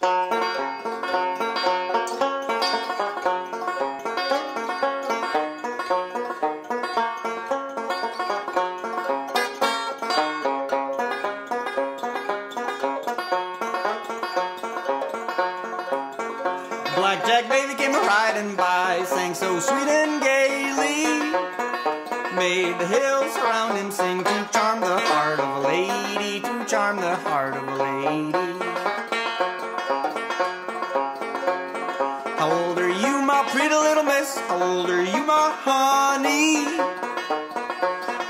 Blackjack Davey came a riding by, sang so sweet and gaily. Made the hills around him sing to charm the heart of a lady, to charm the heart of a lady. My pretty little miss? How old are you, my honey?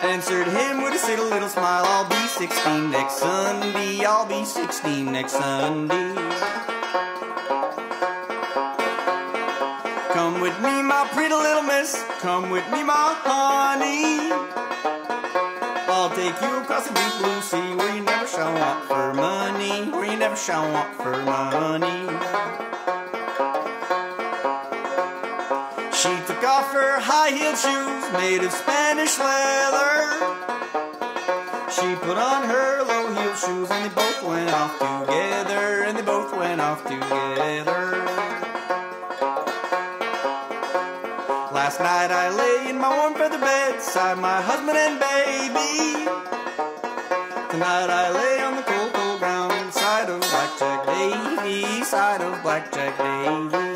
Answered him with a silly little smile. I'll be 16 next Sunday. I'll be 16 next Sunday. Come with me, my pretty little miss. Come with me, my honey. I'll take you across the deep blue sea where you never shall want for money. Where you never shall want for money. She took off her high heeled shoes made of Spanish leather. She put on her low heeled shoes and they both went off together. And they both went off together. Last night I lay in my warm feather bed beside my husband and baby. Tonight I lay on the cold, cold ground side of Blackjack Davey, side of Blackjack Davey.